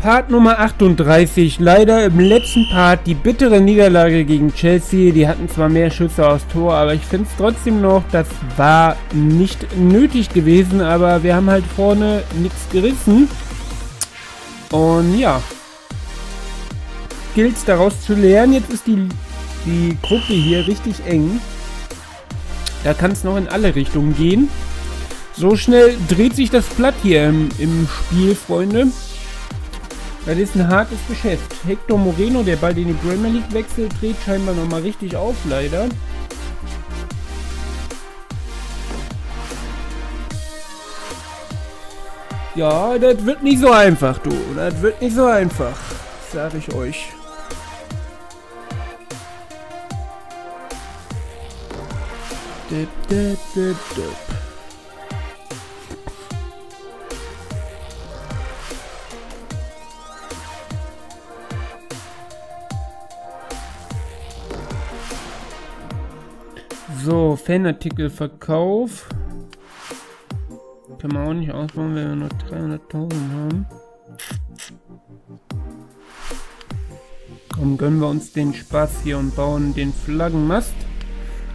Part Nummer 38. Leider im letzten Part die bittere Niederlage gegen Chelsea. Die hatten zwar mehr Schüsse aufs Tor, aber ich finde es trotzdem noch, das war nicht nötig gewesen. Aber wir haben halt vorne nichts gerissen. Und ja, gilt es daraus zu lernen. Jetzt ist die, die Gruppe hier richtig eng. Da kann es noch in alle Richtungen gehen. So schnell dreht sich das Blatt hier im, im Spiel, Freunde. Das ist ein hartes Geschäft. Hector Moreno, der bald in die Premier League wechselt, dreht scheinbar nochmal richtig auf, leider. Ja, das wird nicht so einfach, du. Das wird nicht so einfach. Sag ich euch. Dip, dip, dip, dip. So, Fanartikelverkauf. Kann man auch nicht ausbauen, wenn wir nur 300.000 haben. Komm, gönnen wir uns den Spaß hier und bauen den Flaggenmast.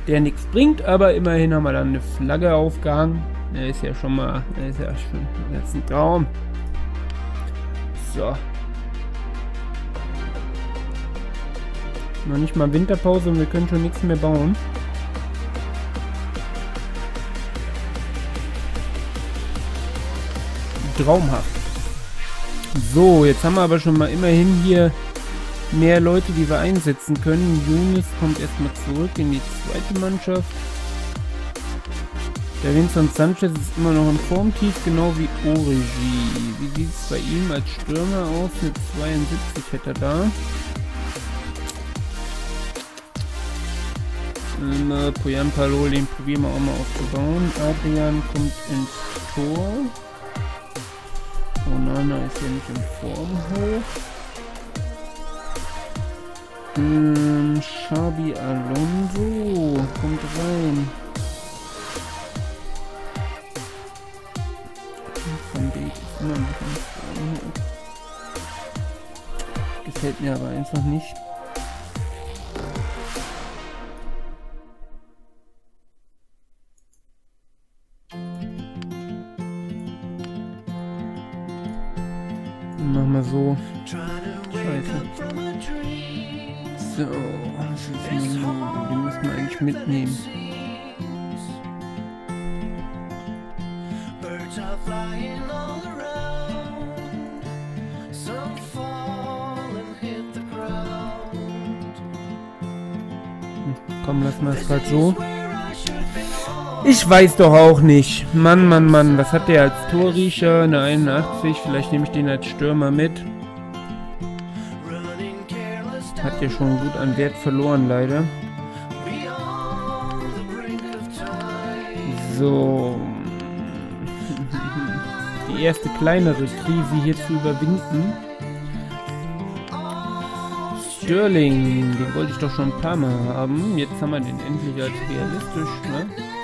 Der nichts bringt, aber immerhin haben wir dann eine Flagge aufgehangen. Der ist ja schon mal, der ist ja schon jetzt ein Traum. So. Noch nicht mal Winterpause und wir können schon nichts mehr bauen. Traumhaft. So, jetzt haben wir aber schon mal immerhin hier mehr Leute, die wir einsetzen können. Younes kommt erstmal zurück in die zweite Mannschaft. Der Vincent Sanchez ist immer noch in Formtief, genau wie Origi. Wie sieht es bei ihm als Stürmer aus? Mit 72 hätte er da. Ähm, Poyan Palo, den probieren wir auch mal aufzubauen. Adrian kommt ins Tor. Onana ist ja nicht in Form hoch. Ähm, Shabi Alonso kommt rein. Hoch. Gefällt mir aber einfach nicht. Mal so. Scheiße. So, das ist nur, die müssen wir eigentlich mitnehmen. Hm, komm, lass mal es gerade so. Ich weiß doch auch nicht. Mann, Mann, Mann. Was hat der als Torriecher? Eine 81. Vielleicht nehme ich den als Stürmer mit. Hat ja schon gut an Wert verloren, leider. So. Die erste kleinere Krise hier zu überwinden. Sterling, den wollte ich doch schon ein paar Mal haben. Jetzt haben wir den endlich als realistisch, ne?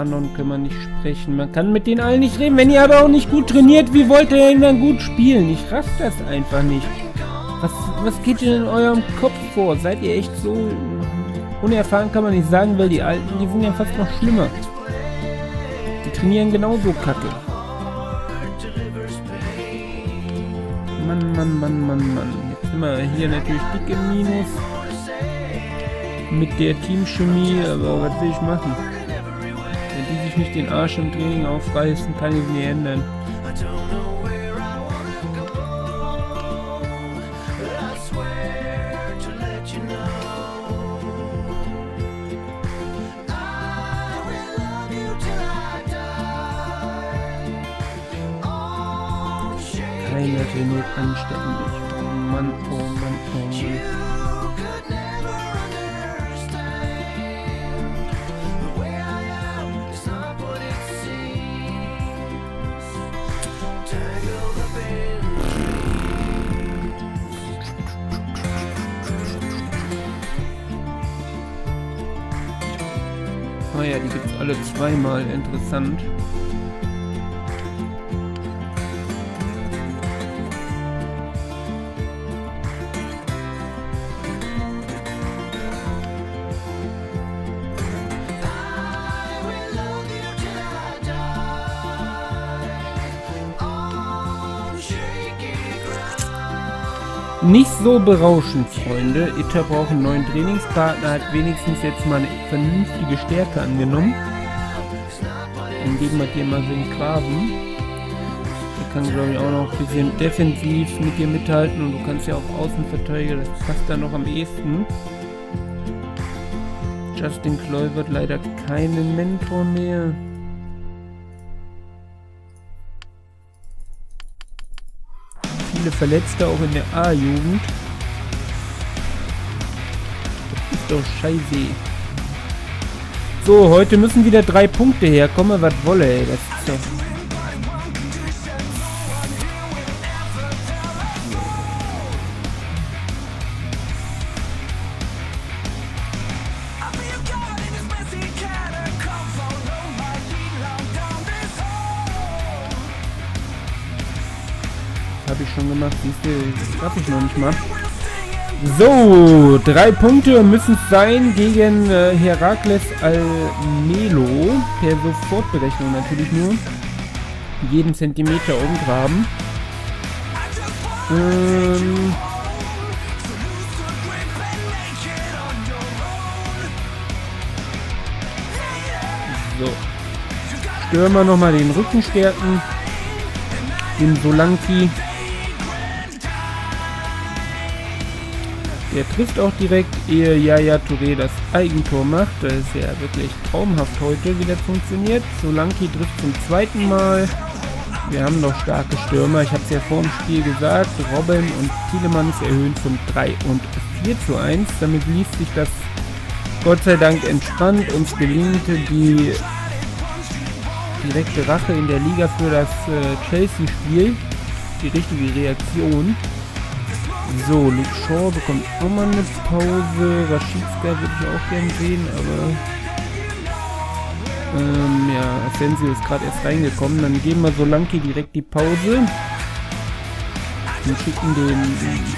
Kanon können wir nicht sprechen. Man kann mit denen allen nicht reden. Wenn ihr aber auch nicht gut trainiert, wie wollt ihr denn dann gut spielen? Ich raff das einfach nicht. Was, was geht denn in eurem Kopf vor? Seid ihr echt so unerfahren, kann man nicht sagen, weil die Alten, die sind ja fast noch schlimmer. Die trainieren genauso kacke. Mann, Mann, Mann, Mann, Mann. Jetzt sind wir hier natürlich dick im Minus. Mit der Teamchemie, aber was will ich machen? Sich nicht den Arsch im Training aufreißen, kann ich nie ändern. Keiner trainiert anständig. Oh Mann, zweimal. Interessant. Nicht so berauschend, Freunde. Itter braucht einen neuen Trainingspartner, hat wenigstens jetzt mal eine vernünftige Stärke angenommen. Dann geben wir dir mal den Graben. Der kann, glaube ich, auch noch ein bisschen defensiv mit dir mithalten und du kannst ja auch Außenverteidiger, das passt dann noch am ehesten. Justin Kloy wird leider keinen Mentor mehr. viele Verletzte auch in der A-Jugend. Das ist doch scheiße. So, heute müssen wieder drei Punkte herkommen, was wolle, ey. Das ist doch... gemacht. Siehst du, darf ich noch nicht mal. So, drei Punkte müssen es sein gegen äh, Herakles Almelo. Per Sofortberechnung natürlich nur. Jeden Zentimeter umgraben. Ähm... So. Stürmer nochmal den Rücken stärken. Den Solanki. Der trifft auch direkt, ehe Yaya Touré das Eigentor macht. Das ist ja wirklich traumhaft heute, wie das funktioniert. Solanki trifft zum zweiten Mal. Wir haben noch starke Stürmer. Ich habe es ja vor dem Spiel gesagt. Robin und Tielemans erhöhen von 3 und 4 zu 1. Damit liest sich das Gott sei Dank entspannt. Uns gelingt die direkte Rache in der Liga für das äh, Chelsea-Spiel. Die richtige Reaktion. So, Luke Shaw bekommt nochmal eine Pause. Rashidska würde ich auch gern sehen, aber... Ähm, ja, Asensio ist gerade erst reingekommen. Dann geben wir Solanki direkt die Pause. Und schicken den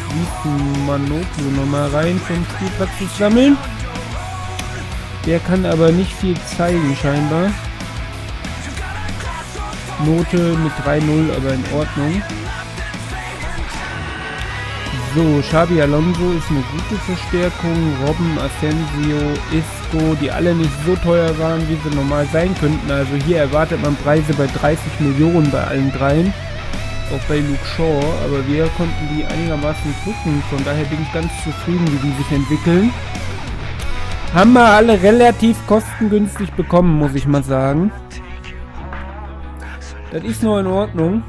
guten Manoplu nochmal rein vom Spielplatz zu sammeln. Der kann aber nicht viel zeigen, scheinbar. Note mit 3-0, aber in Ordnung. So, Xabi Alonso ist eine gute Verstärkung. Robben, Asensio, Isco, die alle nicht so teuer waren, wie sie normal sein könnten. Also hier erwartet man Preise bei 30 Millionen bei allen dreien. Auch bei Luke Shaw, aber wir konnten die einigermaßen drücken. Von daher bin ich ganz zufrieden, wie die sich entwickeln. Haben wir alle relativ kostengünstig bekommen, muss ich mal sagen. Das ist nur in Ordnung.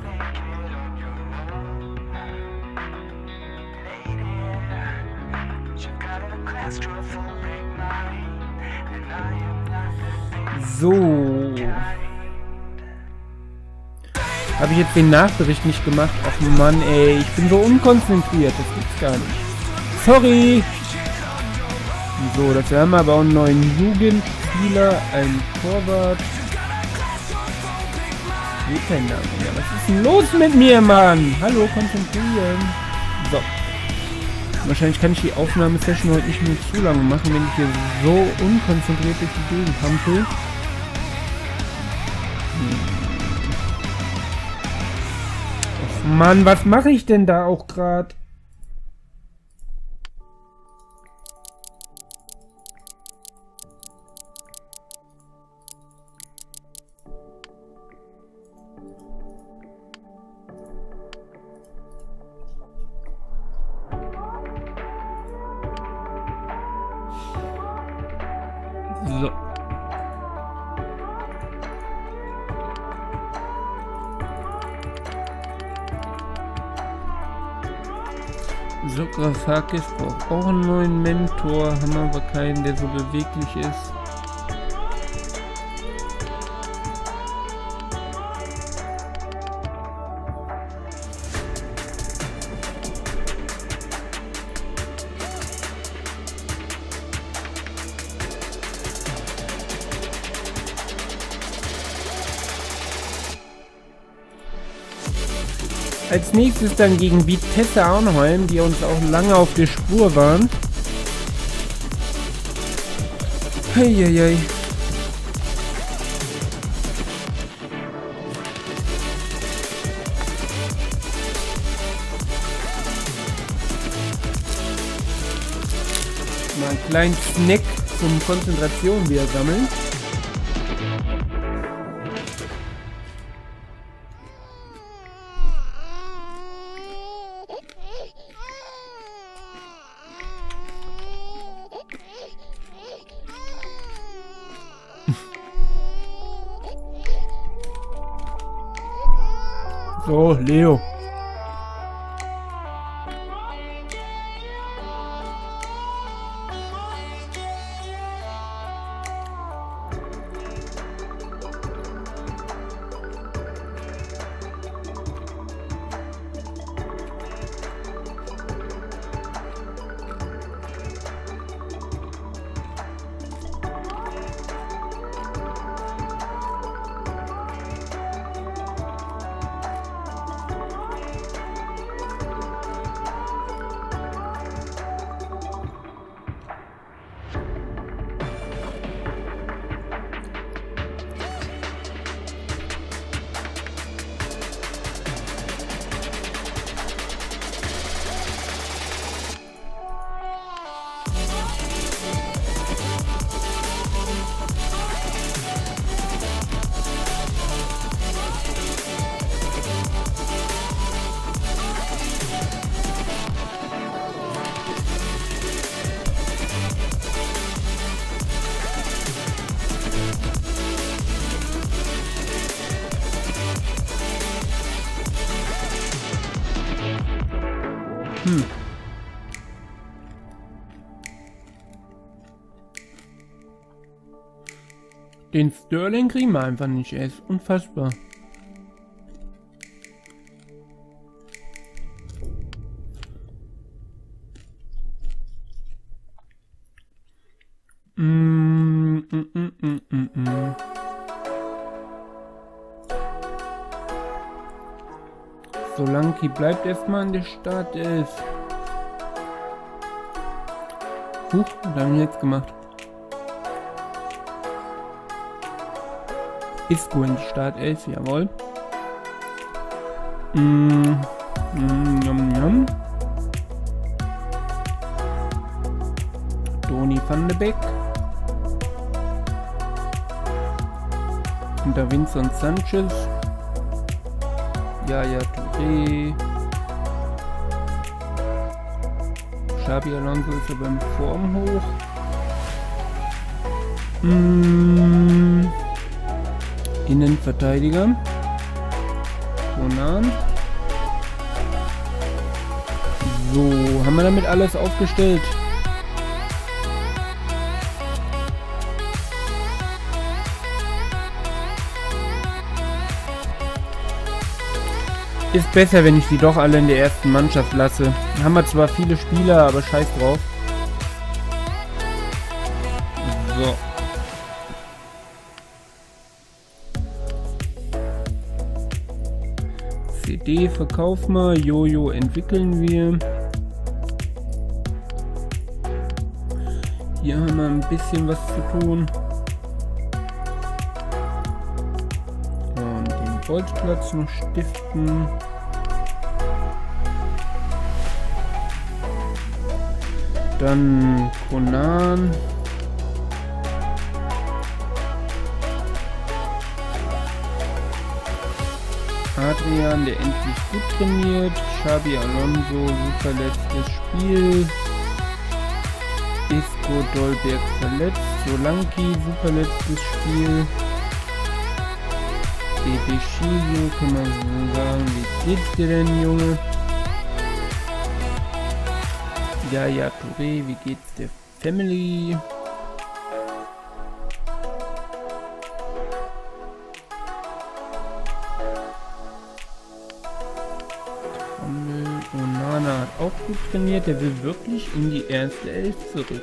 So. Habe ich jetzt den Nachbericht nicht gemacht? Ach Mann, ey. Ich bin so unkonzentriert. Das gibt's gar nicht. Sorry. So, dafür haben wir aber auch einen neuen Jugendspieler, einen Torwart. Ist denn da? Ja, was ist denn los mit mir, Mann? Hallo, konzentrieren. So. Wahrscheinlich kann ich die Aufnahmesession heute nicht mehr zu lange machen, wenn ich hier so unkonzentriert durch die Gegend hampel. Mann, was mache ich denn da auch gerade? Sokrafakis braucht auch einen neuen Mentor, haben aber keinen, der so beweglich ist. Nächstes dann gegen Vitesse Arnholm, die uns auch lange auf der Spur waren. Heieiei. Mal einen kleinen Snack zum Konzentration wieder sammeln. So, Leo. Den Sterling kriegen wir einfach nicht. Er ist unfassbar. Mm, mm, mm, mm, mm, mm. Solanki bleibt erstmal in der Startelf. Huch, was haben wir jetzt gemacht? In die Startelf, jawohl. Mm, mm, yum, yum. Toni van de Beek. Und der Vincent Sanchez. Yaya Touré. Xabi Alonso ist aber im Form hoch. Mm. Innenverteidiger. Conan. So, haben wir damit alles aufgestellt? Ist besser, wenn ich die doch alle in der ersten Mannschaft lasse. Haben wir zwar viele Spieler, aber scheiß drauf. So. CD verkaufen wir, Jojo entwickeln wir. Hier haben wir ein bisschen was zu tun. Und den Bolzplatz noch stiften. Dann Konan. Adrian, der endlich gut trainiert. Xabi Alonso, super letztes Spiel. Isco Dolberg verletzt. Solanki, super letztes Spiel. Baby Shio, kann man so sagen, wie geht's dir denn, Junge? Ja, ja, Touré, wie geht's der Family? trainiert, der will wirklich in die erste Elf zurück.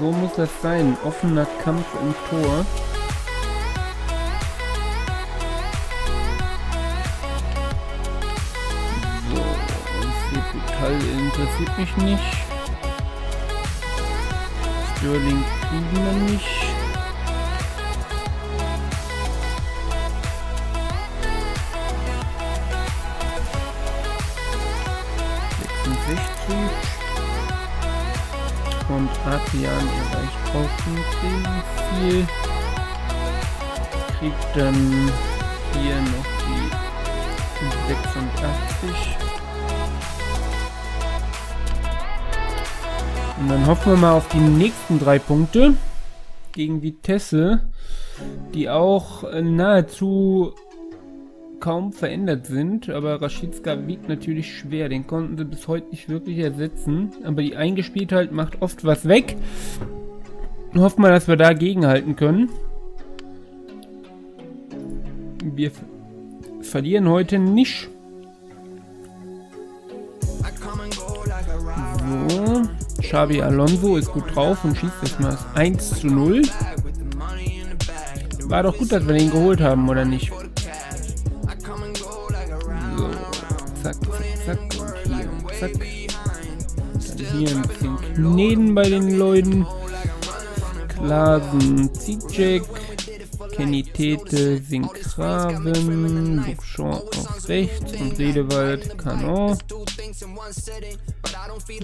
So muss das sein, offener Kampf im Tor. So, Seputal interessiert mich nicht. Sterling kriegen wir nicht. Und Adrian erreicht auch nicht viel. Kriegt dann hier noch die 86. Und dann hoffen wir mal auf die nächsten drei Punkte gegen Vitesse, die auch nahezu kaum verändert sind, aber Raschitska wiegt natürlich schwer. Den konnten sie bis heute nicht wirklich ersetzen. Aber die Eingespieltheit macht oft was weg. Hoffen wir, dass wir da gegenhalten können. Wir verlieren heute nicht. So. Xabi Alonso ist gut drauf und schießt jetzt mal 1 zu 0. War doch gut, dass wir den geholt haben, oder nicht? Zack. Dann hier ein bisschen kneten bei den Leuten. Klasen, Zijek, Kenny Tete, Sinkraven, Bouchon auf rechts und Redewald, Canon.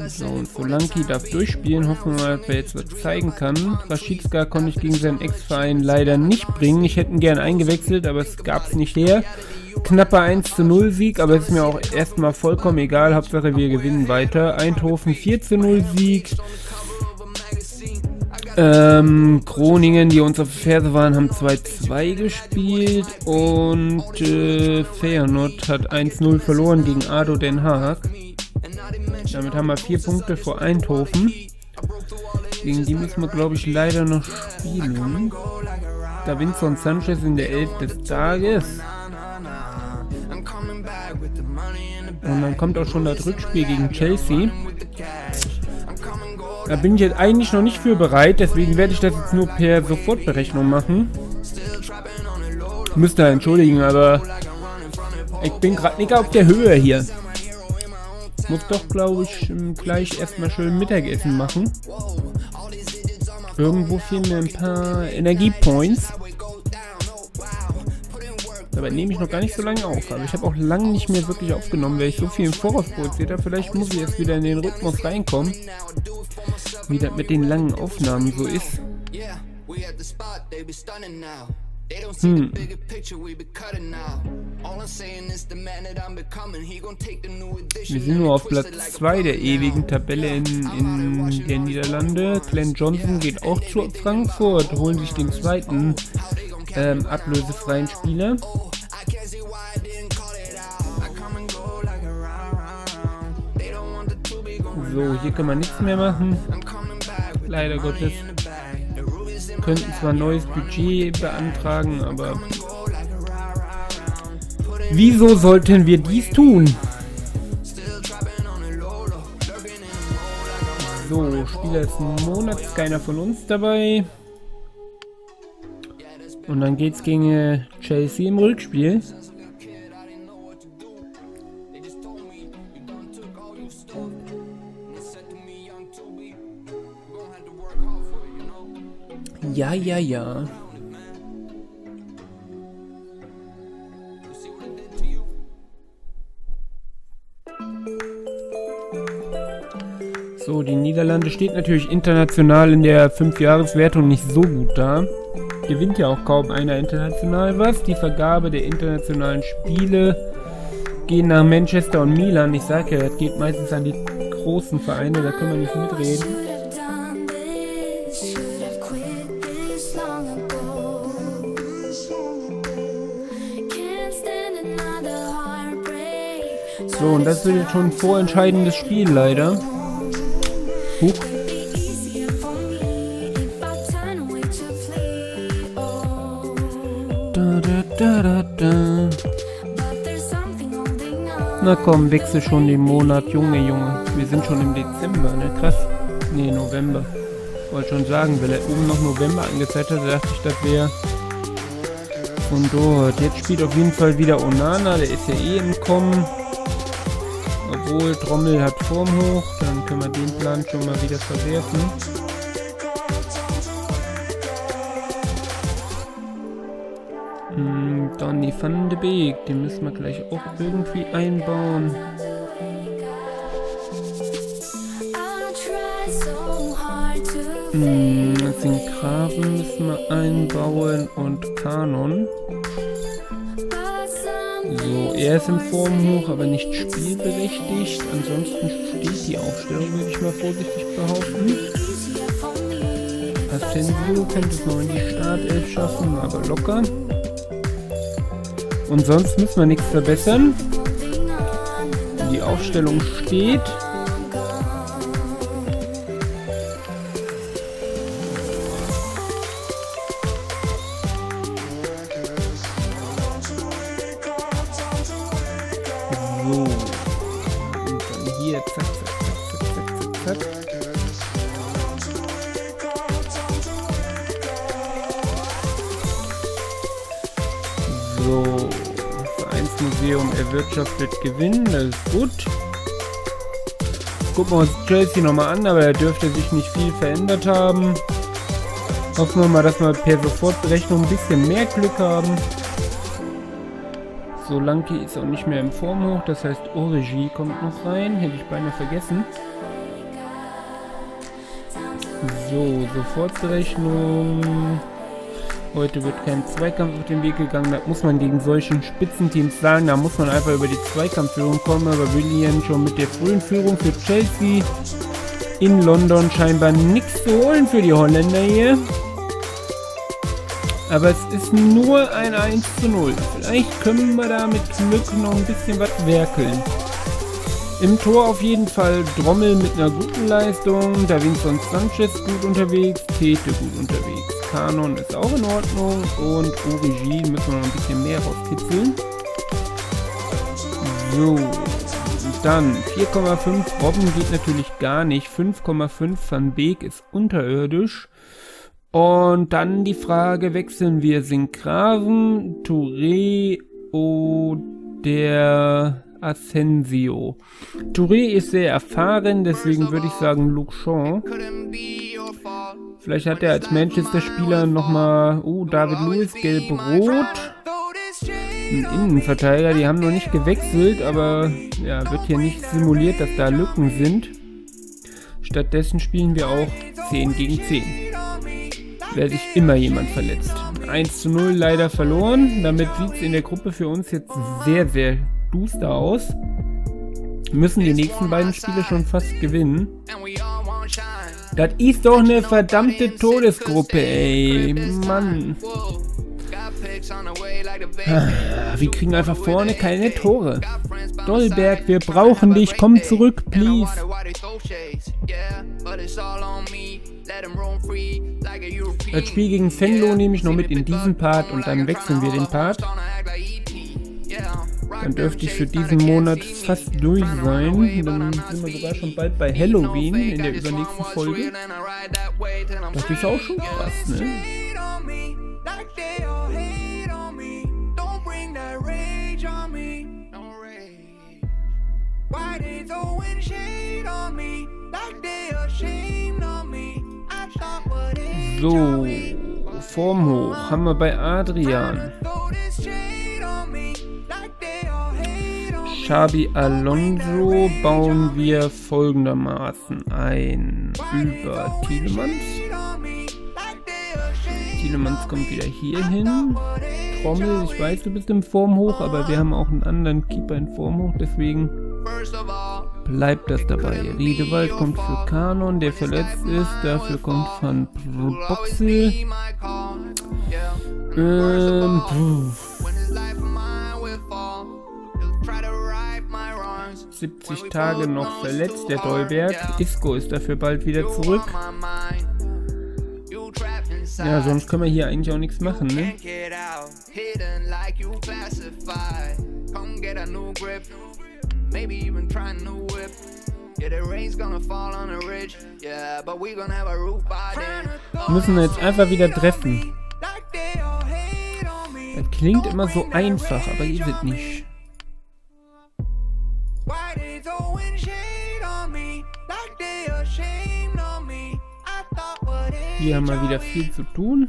So, und Solanki darf durchspielen. Hoffen wir mal, dass er jetzt was zeigen kann. Raschitska konnte ich gegen seinen Ex-Verein leider nicht bringen. Ich hätte ihn gern eingewechselt, aber es gab es nicht her. Knapper 1 zu 0 Sieg, aber es ist mir auch erstmal vollkommen egal. Hauptsache wir gewinnen weiter. Eindhoven 4 zu 0 Sieg. Ähm, Groningen, die uns auf der Ferse waren, haben 2-2 gespielt und äh, Feyenoord hat 1-0 verloren gegen Ado Den Haag. Damit haben wir vier Punkte vor Eindhoven. Gegen die müssen wir, glaube ich, leider noch spielen. Da Davinson Sanchez in der Elf des Tages. Und dann kommt auch schon das Rückspiel gegen Chelsea. Da bin ich jetzt eigentlich noch nicht für bereit, deswegen werde ich das jetzt nur per Sofortberechnung machen. Müsst ihr entschuldigen, aber ich bin gerade nicht auf der Höhe hier muss doch, glaube ich, gleich erstmal schön Mittagessen machen. Irgendwo fehlen mir ein paar Energiepoints. Dabei nehme ich noch gar nicht so lange auf. Aber ich habe auch lange nicht mehr wirklich aufgenommen, weil ich so viel im Voraus produziert habe. Vielleicht muss ich jetzt wieder in den Rhythmus reinkommen. Wie das mit den langen Aufnahmen so ist. Hm. Wir sind nur auf Platz 2 der ewigen Tabelle in, in der Niederlande. Glenn Johnson geht auch zu Frankfurt, holen sich den zweiten ähm, ablösefreien Spieler. So, hier kann man nichts mehr machen. Leider Gottes könnten zwar neues Budget beantragen, aber wieso sollten wir dies tun? So, Spieler des Monats, keiner von uns dabei. Und dann geht's gegen Chelsea im Rückspiel. Ja, ja, ja. So, die Niederlande steht natürlich international in der 5-Jahres-Wertung nicht so gut da. Gewinnt ja auch kaum einer international was. Die Vergabe der internationalen Spiele gehen nach Manchester und Milan. Ich sage ja, das geht meistens an die großen Vereine, da können wir nicht mitreden. So, und das ist jetzt schon ein vorentscheidendes Spiel leider. Huch. Komm, wechsel schon den Monat, Junge, Junge. Wir sind schon im Dezember, ne? Krass. Ne, November. Wollte schon sagen, weil er oben noch November angezeigt hat, dachte ich, das wäre von dort. Jetzt spielt auf jeden Fall wieder Onana, der ist ja eh im Kommen. Obwohl, Trommel hat Form hoch, dann können wir den Plan schon mal wieder verwerfen. De Beek, den müssen wir gleich auch irgendwie einbauen. Hm, den Graben müssen wir einbauen und Kanon. So, er ist im Form hoch, aber nicht spielberechtigt. Ansonsten steht die Aufstellung, würde ich mal vorsichtig behaupten. Asensio könnte es noch in die Startelf schaffen, aber locker. Und sonst müssen wir nichts verbessern. Die Aufstellung steht. Erwirtschaftet Gewinn, das ist gut. Gucken wir uns Chelsea nochmal an, aber da dürfte sich nicht viel verändert haben. Hoffen wir mal, dass wir per Sofortberechnung ein bisschen mehr Glück haben. Solanki ist auch nicht mehr im Form hoch, das heißt Origi kommt noch rein, hätte ich beinahe vergessen. So, Sofortberechnung. Heute wird kein Zweikampf auf den Weg gegangen. Da muss man gegen solchen Spitzenteams sagen. Da muss man einfach über die Zweikampfführung kommen. Aber William schon mit der frühen Führung für Chelsea in London scheinbar nichts zu holen für die Holländer hier. Aber es ist nur ein 1 zu 0. Vielleicht können wir da mit Glück noch ein bisschen was werkeln. Im Tor auf jeden Fall Drommel mit einer guten Leistung, Davinson Sanchez gut unterwegs, Tete gut unterwegs. Kanon ist auch in Ordnung und Origin müssen wir noch ein bisschen mehr rauskitzeln. So, dann 4,5 Robben geht natürlich gar nicht. 5,5 Van Beek ist unterirdisch. Und dann die Frage, wechseln wir Sinkraven, Touré oder Asensio? Touré ist sehr erfahren, deswegen würde ich sagen Luke Shaw. Vielleicht hat er als Manchester-Spieler nochmal... Oh, David Lewis, gelb-rot. Ein Innenverteidiger, die haben noch nicht gewechselt, aber ja, wird hier nicht simuliert, dass da Lücken sind. Stattdessen spielen wir auch 10 gegen 10. Wäre sich immer jemand verletzt. 1 zu 0 leider verloren. Damit sieht es in der Gruppe für uns jetzt sehr, sehr duster aus. Müssen die nächsten beiden Spiele schon fast gewinnen. Das ist doch eine verdammte Todesgruppe, ey. Mann. Ah, wir kriegen einfach vorne keine Tore. Dollberg, wir brauchen dich. Komm zurück, please. Das Spiel gegen Fenlo nehme ich noch mit in diesen Part und dann wechseln wir den Part. Dann dürfte ich für diesen Monat fast durch sein. Dann sind wir sogar schon bald bei Halloween in der übernächsten Folge. Das ist auch schon krass, ne? So, Form hoch haben wir bei Adrian. Xabi Alonso bauen wir folgendermaßen ein über Tielemans. Tielemans kommt wieder hier hin. Trommel, ich weiß, du bist im Form hoch, aber wir haben auch einen anderen Keeper in Form hoch, deswegen bleibt das dabei. Riedewald kommt für Kanon, der verletzt ist, dafür kommt Van Boxel. Ähm, pff. 70 Tage noch verletzt, der Dolberg. Isco ist dafür bald wieder zurück. Ja, sonst können wir hier eigentlich auch nichts machen, ne? Wir müssen jetzt einfach wieder treffen. Das klingt immer so einfach, aber ihr seid nicht. Die haben mal wieder viel zu tun.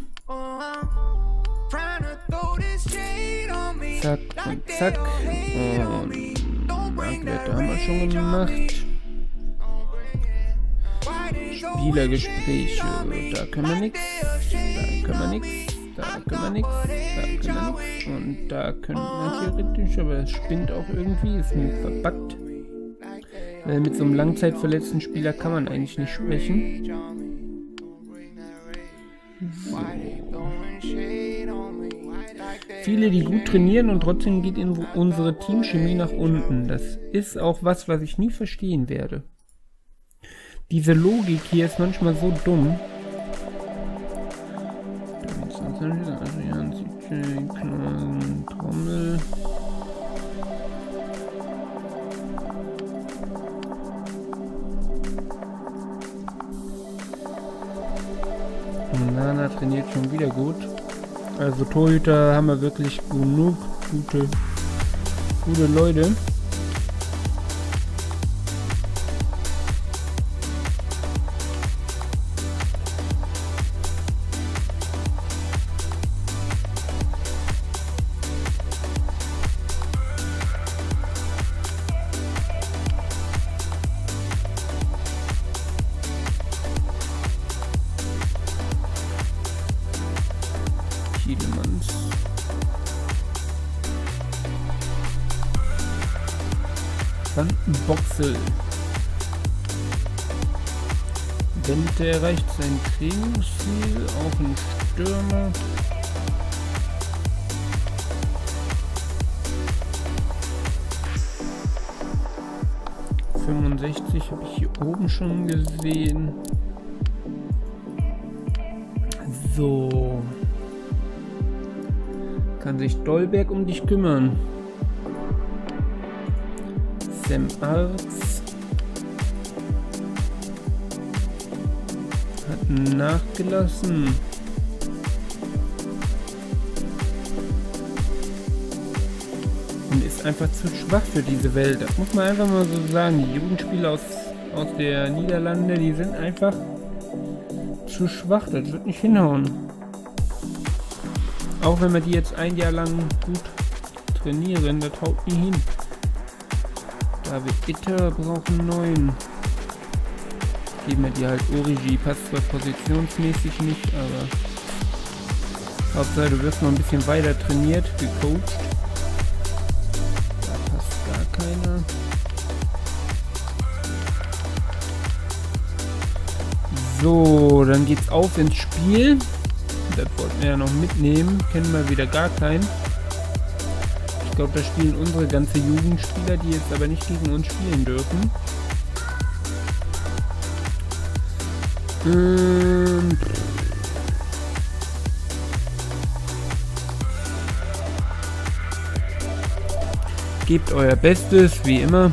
Zack und zack. Und Marktwerte haben wir schon gemacht. Spielergespräche, da können wir nichts. Da können wir nichts. Da können wir nichts. Da können wir nichts. Und da können wir theoretisch, aber es spinnt auch irgendwie, ist nur verbuggt. Weil mit so einem langzeitverletzten Spieler kann man eigentlich nicht sprechen. Viele, die gut trainieren und trotzdem geht unsere Teamchemie nach unten. Das ist auch was, was ich nie verstehen werde. Diese Logik hier ist manchmal so dumm. Nana trainiert schon wieder gut. Also Torhüter haben wir wirklich genug gute, gute Leute. Boxel. Bente erreicht sein Trainingsziel, auch ein Stürmer. Habe ich hier oben schon gesehen. So. Kann sich Dolberg um dich kümmern. Sam Arz hat nachgelassen. Und ist einfach zu schwach für diese Welt. Das muss man einfach mal so sagen. Die Jugendspieler aus, aus der Niederlande, die sind einfach zu schwach. Das wird nicht hinhauen. Auch wenn wir die jetzt ein Jahr lang gut trainieren, das haut nie hin. David Itter brauchen neun. Geben wir die halt Origi. Passt zwar positionsmäßig nicht, aber Hauptsache du wirst noch ein bisschen weiter trainiert, gecoacht. Da passt gar keiner. So, dann geht's auf ins Spiel. Das wollten wir ja noch mitnehmen. Kennen wir wieder gar keinen. Glaube, da spielen unsere ganze Jugendspieler, die jetzt aber nicht gegen uns spielen dürfen. Ähm Gebt euer Bestes, wie immer.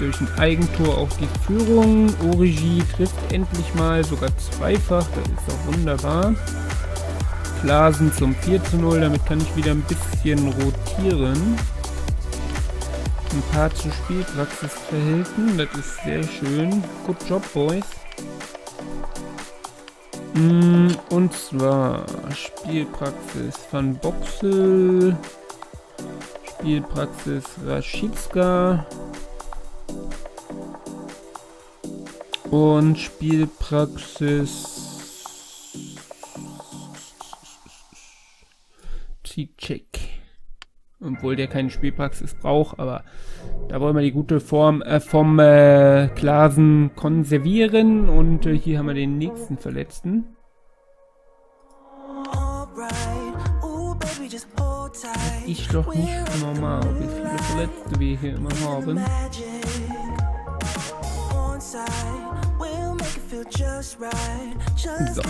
Durch ein Eigentor auf die Führung. Origi trifft endlich mal sogar zweifach. Das ist auch wunderbar. Blasen zum 4 zu 0. Damit kann ich wieder ein bisschen rotieren. Ein paar zu Spielpraxis verhilfen. Das ist sehr schön. Good job, Boys. Mm, und zwar Spielpraxis von Boxel. Spielpraxis Raschitska. Und Spielpraxis Check. Obwohl der keine Spielpraxis braucht, aber da wollen wir die gute Form äh, vom äh, Klasen konservieren. Und äh, hier haben wir den nächsten Verletzten. Ich doch nicht normal, wie viele Verletzte wir hier immer haben. So.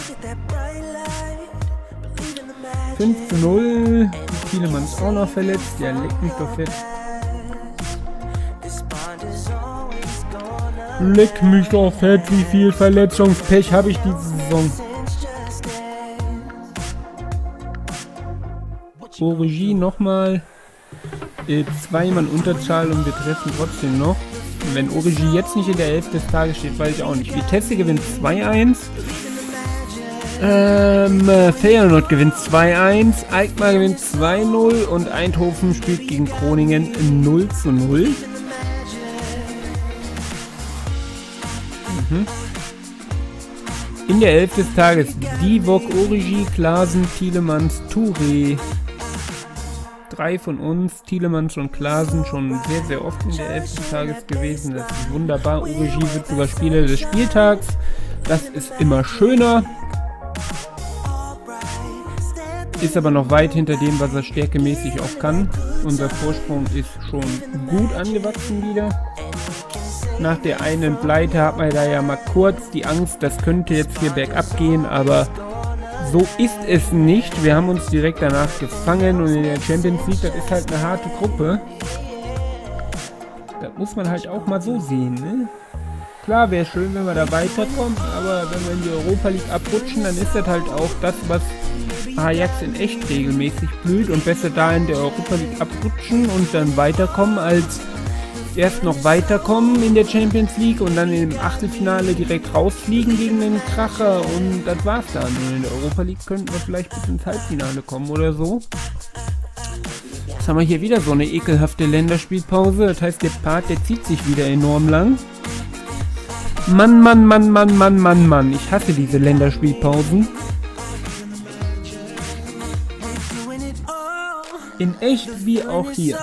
5 zu 0. Thielemann ist auch noch verletzt. Der leckt mich doch fett. Leck mich doch fett, wie viel Verletzungspech habe ich diese Saison. Origi nochmal. Äh, zwei Mann Unterzahl und wir treffen trotzdem noch. Wenn Origi jetzt nicht in der Elf des Tages steht, weiß ich auch nicht. Vitesse gewinnt 2-1. Ähm, Feyenoord gewinnt 2-1, Alkmaar gewinnt 2-0 und Eindhoven spielt gegen Groningen 0 0. Mhm. In der Elf des Tages Divok, Origi, Klasen, Thielemanns, Touré. Drei von uns, Thielemanns und Klasen, schon sehr, sehr oft in der Elf des Tages gewesen. Das ist wunderbar. Origi wird sogar Spieler des Spieltags. Das ist immer schöner. Ist aber noch weit hinter dem, was er stärkemäßig auch kann. Unser Vorsprung ist schon gut angewachsen wieder. Nach der einen Pleite hat man da ja mal kurz die Angst, das könnte jetzt hier bergab gehen, aber so ist es nicht. Wir haben uns direkt danach gefangen und in der Champions League, das ist halt eine harte Gruppe. Das muss man halt auch mal so sehen, ne? Klar, wäre schön, wenn wir da weiterkommen, aber wenn wir in die Europa League abrutschen, dann ist das halt auch das, was Ajax in echt regelmäßig blüht und besser da in der Europa League abrutschen und dann weiterkommen als erst noch weiterkommen in der Champions League und dann im Achtelfinale direkt rausfliegen gegen den Kracher und das war's dann. Und in der Europa League könnten wir vielleicht bis ins Halbfinale kommen oder so. Jetzt haben wir hier wieder so eine ekelhafte Länderspielpause. Das heißt, der Part, der zieht sich wieder enorm lang. Mann, Mann, Mann, Mann, Mann, Mann, Mann. Ich hasse diese Länderspielpausen. In echt wie auch hier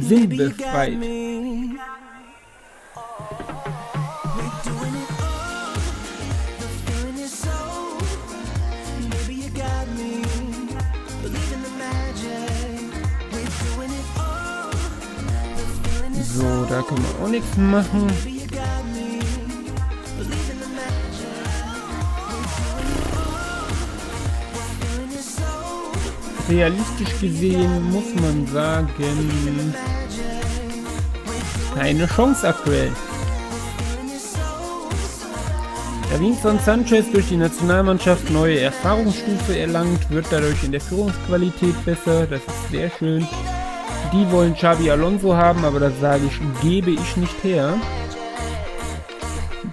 sinnbefreit. So, da können wir auch nichts machen. Realistisch gesehen muss man sagen, keine Chance aktuell. Davinson Sanchez durch die Nationalmannschaft neue Erfahrungsstufe erlangt, wird dadurch in der Führungsqualität besser, das ist sehr schön. Die wollen Xabi Alonso haben, aber das sage ich, gebe ich nicht her.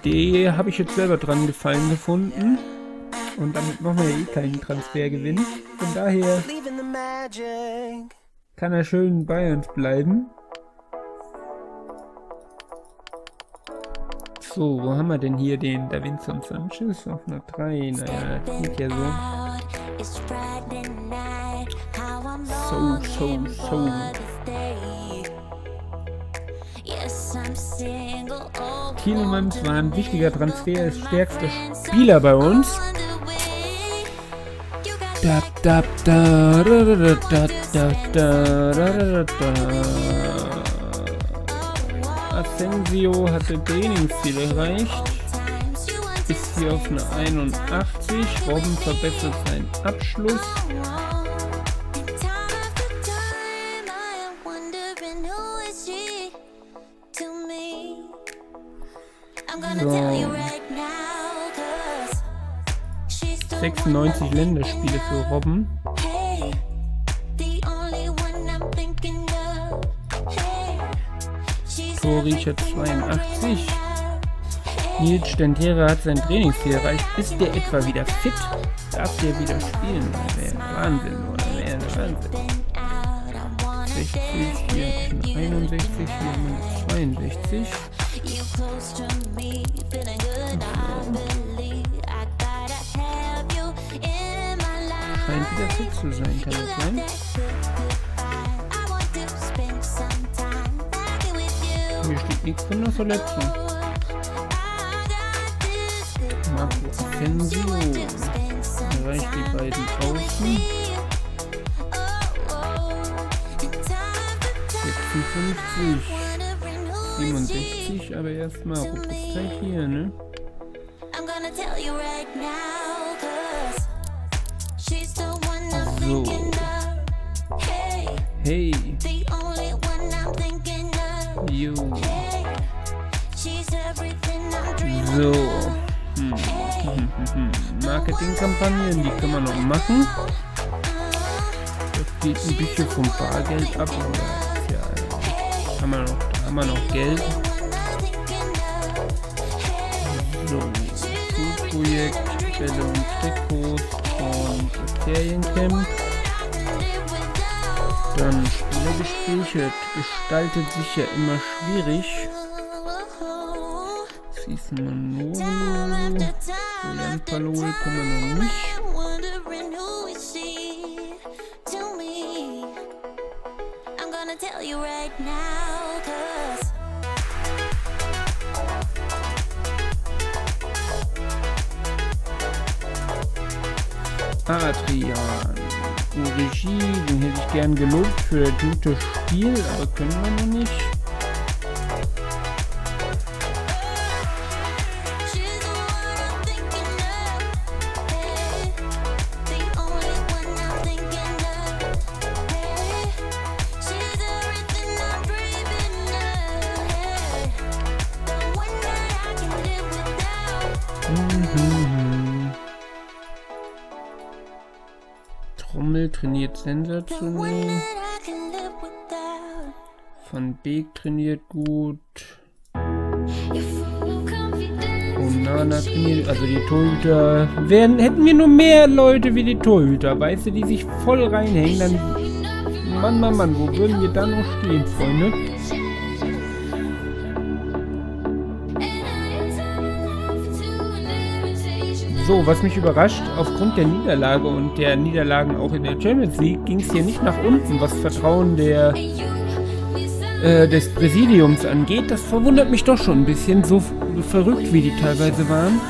Die habe ich jetzt selber dran gefallen gefunden. Und damit machen wir ja eh keinen Transfergewinn. Von daher kann er schön bei uns bleiben. So, wo haben wir denn hier den Davinson Sanchez auf einer 3? Naja, das geht ja so. So, so, so. Thielemanns war ein wichtiger Transfer, ist stärkster Spieler bei uns. Da, da, da, da, da, da da da da da da da da Asensio hatte Trainingsziel erreicht. Ist hier auf eine 81. Robben verbessert seinen Abschluss. So. 96 Länderspiele für Robben. Tor Richard 82. Nils Stentera hat sein Trainingsziel erreicht. Ist der etwa wieder fit? Darf der wieder spielen? Wahnsinn, oder? Wahnsinn. 60, hier 61, hier 62. scheint wieder fit zu sein, kann das sein? Hier steht nichts von der Verletzung. Marco Asensio erreicht die beiden Außen. 56, 67, aber erstmal Rückzeit hier, ne? So. Hm. Marketingkampagnen, die kann man noch machen. Das geht ein bisschen vom Bargeld ab, aber ja, Haben wir noch, haben wir noch Geld. So, Schulprojekt, Bälle und Trikots und Feriencamp. Dann Spielergespräche gestaltet sich ja immer schwierig. Manolo, Julian Palol kommen wir noch nicht. Adrian. Regie, den hätte ich gern gelobt für das gute Spiel, aber können wir noch nicht. Beek trainiert gut. Onana trainiert, also die Torhüter werden, hätten wir nur mehr Leute wie die Torhüter, weißt du, die sich voll reinhängen, dann, Mann, Mann, Mann, wo würden wir da noch stehen, Freunde? So, was mich überrascht, aufgrund der Niederlage und der Niederlagen auch in der Champions League ging es hier nicht nach unten, was Vertrauen der äh, des Präsidiums angeht. Das verwundert mich doch schon ein bisschen, so verrückt wie die teilweise waren.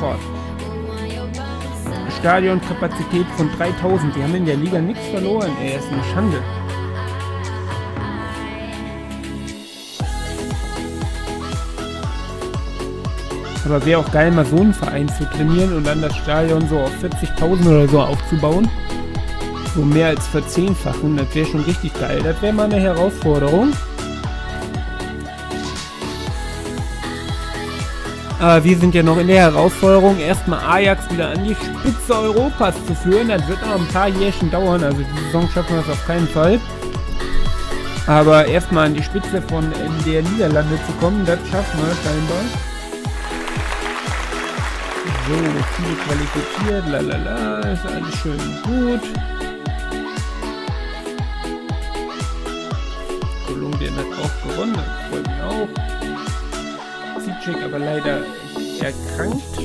Boah. Stadionkapazität von 3000. Die haben in der Liga nichts verloren. Ey, ist eine Schande. Aber wäre auch geil, mal so einen Verein zu trainieren und dann das Stadion so auf 40.000 oder so aufzubauen. So mehr als verzehnfachen, das wäre schon richtig geil. Das wäre mal eine Herausforderung. Aber wir sind ja noch in der Herausforderung, erstmal Ajax wieder an die Spitze Europas zu führen. Das wird noch ein paar Jährchen dauern, also die Saison schaffen wir das auf keinen Fall. Aber erstmal an die Spitze von der Niederlande zu kommen, das schaffen wir scheinbar. So, viele qualifiziert, lalala, ist alles schön gut. Kolumbien hat auch gewonnen, freut mich auch. Zicek aber leider erkrankt.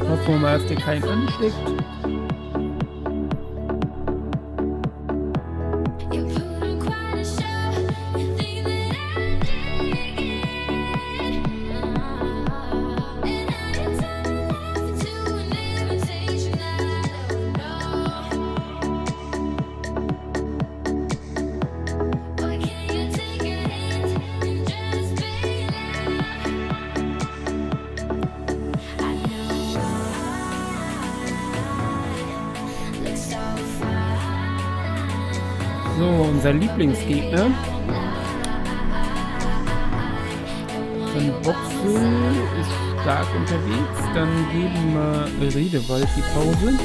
Hoffen wir mal, dass der keinen ansteckt. Unser Lieblingsgegner. Von Boxel ist stark unterwegs. Dann geben wir Redewald die Pause.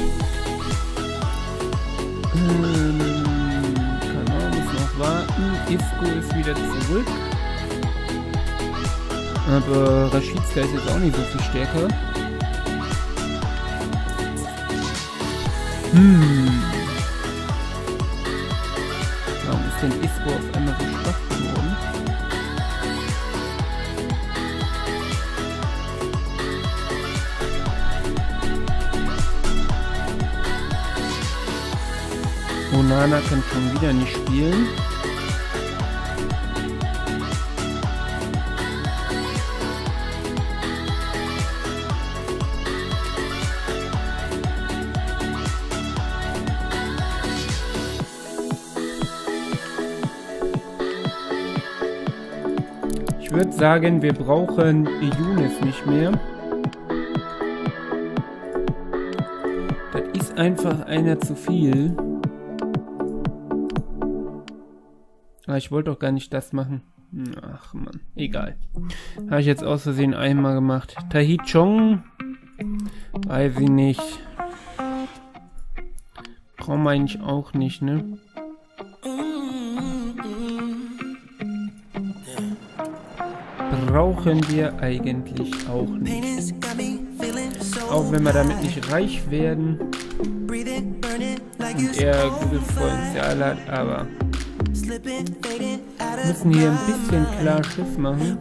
Ähm, Kanal muss noch warten. Isco ist wieder zurück. Aber Rashidska ist jetzt auch nicht so viel stärker. Hm. Isco auf schwach geworden? Onana kann schon wieder nicht spielen. Sagen, wir brauchen Younes nicht mehr. Das ist einfach einer zu viel. Ah, ich wollte doch gar nicht das machen. Ach man, egal. Habe ich jetzt aus Versehen einmal gemacht. Tahi Chong. Weiß ich nicht. Brauchen wir eigentlich auch nicht, ne? Brauchen wir eigentlich auch nicht. Auch wenn wir damit nicht reich werden und er gutes Potenzial hat, aber müssen hier ein bisschen klar Schiff machen.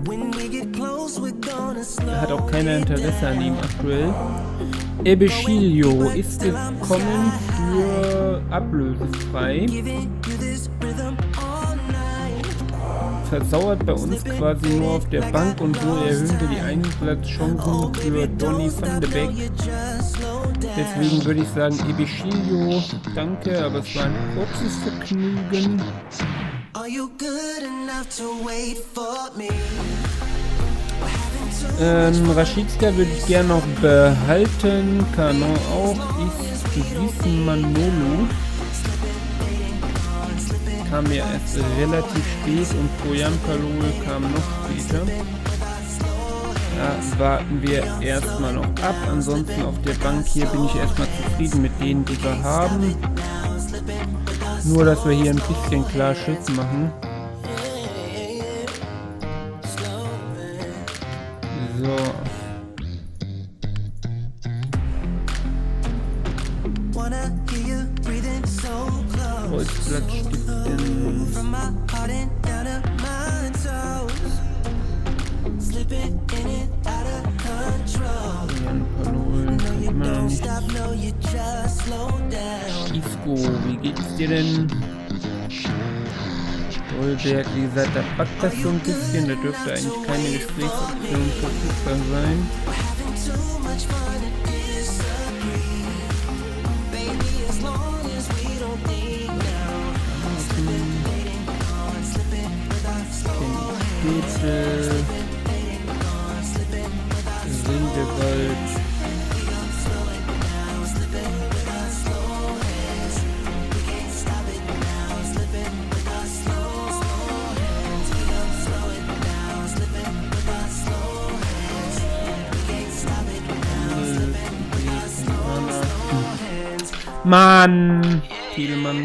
Hat auch keiner Interesse an ihm aktuell. Ebechilio ist gekommen für ablösefrei. Versauert bei uns quasi nur auf der Bank und so erhöhen wir die Einsatzchancen für Donny van de Beek. Deswegen würde ich sagen, Ebechilio, danke, aber es war ein kurzes Vergnügen. Ähm, Rashidska würde ich gerne noch behalten. Kanon auch. Ist Wissenmann Nolu. Kam ja erst relativ spät und Poyan Palol kam noch später. Da warten wir erstmal noch ab. Ansonsten auf der Bank hier bin ich erstmal zufrieden mit denen, die wir haben. Nur, dass wir hier ein bisschen klar Schiff machen. So. Holzblatt stiften. Isco, wie geht's dir denn? Stolberg, wie gesagt, da packt das so ein bisschen. Da dürfte eigentlich keine Gesprächsoption verfügbar sein. Mann! Thielmanns.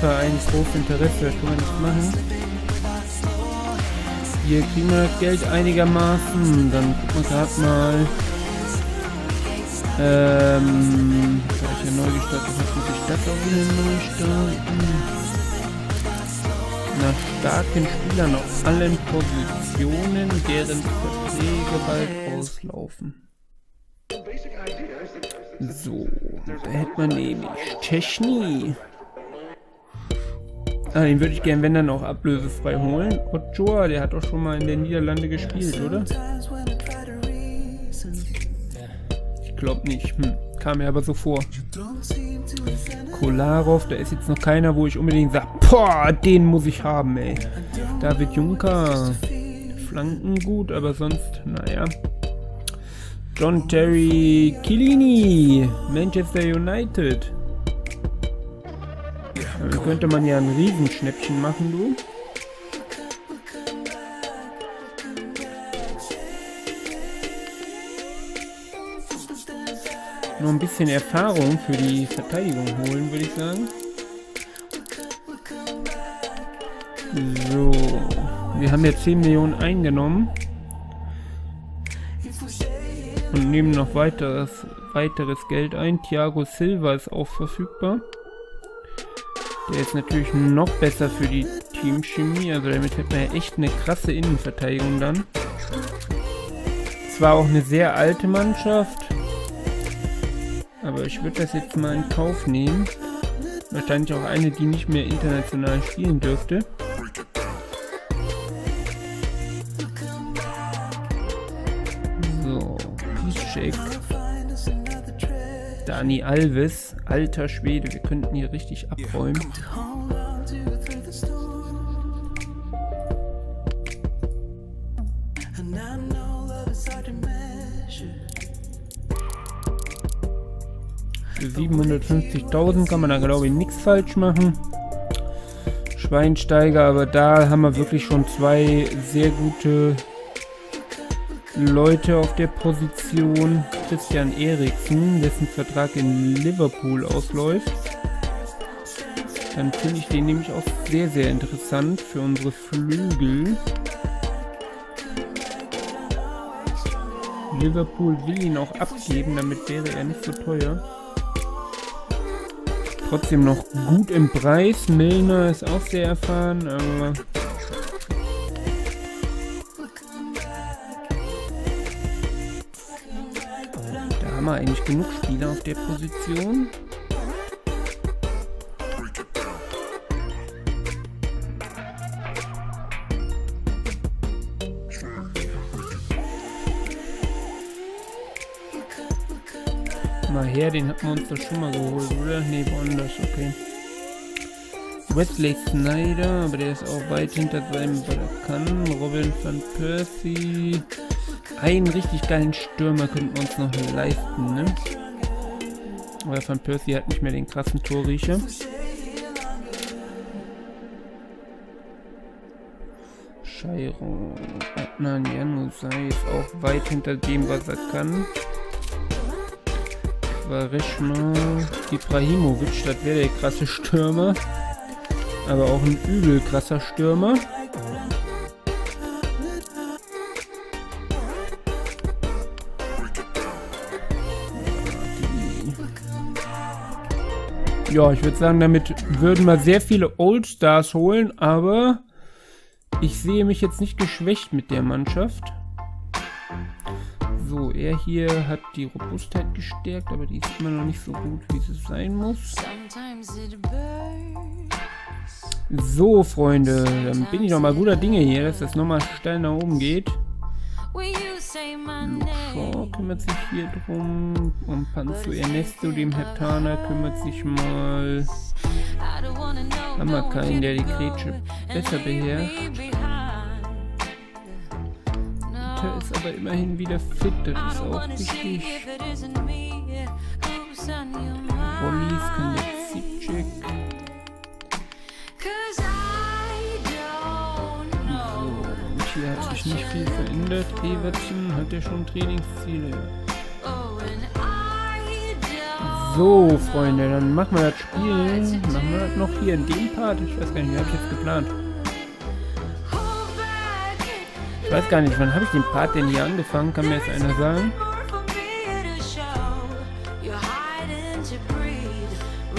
Da hat kein Verein großes Interesse, das kann man nicht machen. Hier kriegen wir das Geld einigermaßen. Dann gucken wir gerade mal. Ähm, da ich ja neu gestartet habe, muss ich das auch wieder neu starten. Nach starken Spielern auf allen Positionen, deren Verträge bald auslaufen. So, da hätte man nämlich Techni. Ah, den würde ich gern, wenn dann auch ablösefrei holen. Ochoa, der hat doch schon mal in der Niederlande gespielt, oder? Ich glaube nicht. Hm. Kam mir aber so vor. Kolarov, da ist jetzt noch keiner, wo ich unbedingt sage, boah, den muss ich haben, ey. David Juncker. Flanken gut, aber sonst, naja. John Terry Killini, Manchester United. Da könnte man ja ein Riesenschnäppchen machen, du. Noch ein bisschen Erfahrung für die Verteidigung holen, würde ich sagen. So. Wir haben jetzt 10 Millionen eingenommen. Und nehmen noch weiteres, weiteres Geld ein. Thiago Silva ist auch verfügbar. Der ist natürlich noch besser für die Teamchemie. Also damit hätte man ja echt eine krasse Innenverteidigung dann. Zwar auch eine sehr alte Mannschaft. Aber ich würde das jetzt mal in Kauf nehmen. Wahrscheinlich auch eine, die nicht mehr international spielen dürfte. Dani Alves. Alter Schwede, wir könnten hier richtig abräumen. Für 750.000 kann man da glaube ich nichts falsch machen. Schweinsteiger, aber da haben wir wirklich schon zwei sehr gute Leute auf der Position. Christian Eriksen, dessen Vertrag in Liverpool ausläuft. Dann finde ich den nämlich auch sehr, sehr interessant für unsere Flügel. Liverpool will ihn auch abgeben, damit wäre er nicht so teuer. Trotzdem noch gut im Preis. Milner ist auch sehr erfahren, aber. Wir eigentlich genug Spieler auf der Position. Mal her, den hatten wir uns doch schon mal geholt, oder? Ne, woanders, okay. Wesley Snyder, aber der ist auch weit hinter seinem, kann. Robin van Persie. Einen richtig geilen Stürmer könnten wir uns noch leisten, ne? Aber van Persie hat nicht mehr den krassen Torriecher. Scheiro, Adnan Januzaj ist auch weit hinter dem, was er kann. Quaresma, Ibrahimovic, das wäre der krasse Stürmer. Aber auch ein übel krasser Stürmer. Ja, ich würde sagen, damit würden wir sehr viele Old Stars holen, aber ich sehe mich jetzt nicht geschwächt mit der Mannschaft. So, er hier hat die Robustheit gestärkt, aber die ist immer noch nicht so gut, wie sie sein muss. So, Freunde, dann bin ich noch mal guter Dinge hier, dass das nochmal steil nach oben geht. Name, kümmert sich hier drum. Und Panzo Ernesto, dem Hertaner, kümmert sich mal. Keinen, der die Grätsche besser beherrscht. No, ist aber immerhin wieder fit, das ist auch wichtig. Rollis kann der nicht viel verändert. Everton hat ja schon Trainingsziele. So, Freunde, dann machen wir das Spiel. Machen wir das noch hier in dem Part? Ich weiß gar nicht, wie habe ich jetzt geplant? Ich weiß gar nicht, wann habe ich den Part denn hier angefangen? Kann mir jetzt einer sagen?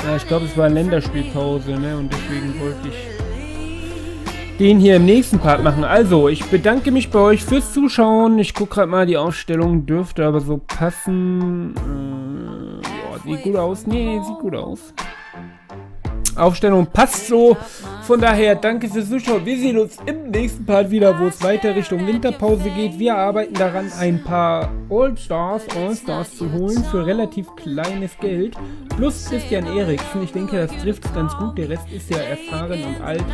Ja, ich glaube, es war Länderspielpause, ne? Und deswegen wollte ich den hier im nächsten Part machen. Also, ich bedanke mich bei euch fürs Zuschauen. Ich gucke gerade mal, die Ausstellung dürfte aber so passen. Äh, ja, sieht gut aus. Nee, sieht gut aus. Aufstellung passt so. Von daher, danke fürs Zuschauen. Wir sehen uns im nächsten Part wieder, wo es weiter Richtung Winterpause geht. Wir arbeiten daran, ein paar All-Stars, All-Stars zu holen für relativ kleines Geld. Plus Christian Eriksen. Ich denke, das trifft es ganz gut. Der Rest ist ja erfahren und alt.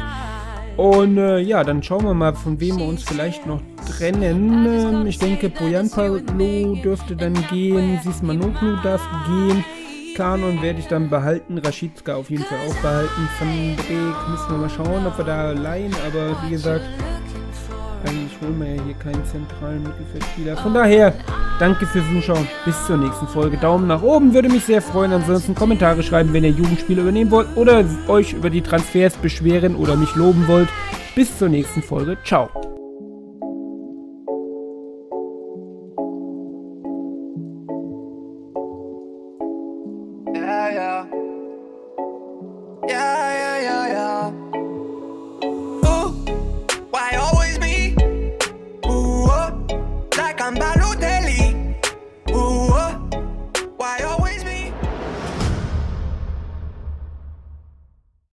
Und äh, ja, dann schauen wir mal, von wem wir uns vielleicht noch trennen. Ähm, ich denke, Bojan Palo dürfte dann gehen. Sismanoglu darf gehen. Kanon werde ich dann behalten. Raschitska auf jeden Fall auch behalten. Van Beek müssen wir mal schauen, ob wir da leihen. Aber wie gesagt, eigentlich holen wir ja hier keinen zentralen Mittelfeldspieler. Von daher, danke fürs Zuschauen. Bis zur nächsten Folge. Daumen nach oben würde mich sehr freuen. Ansonsten Kommentare schreiben, wenn ihr Jugendspiele übernehmen wollt oder euch über die Transfers beschweren oder mich loben wollt. Bis zur nächsten Folge. Ciao.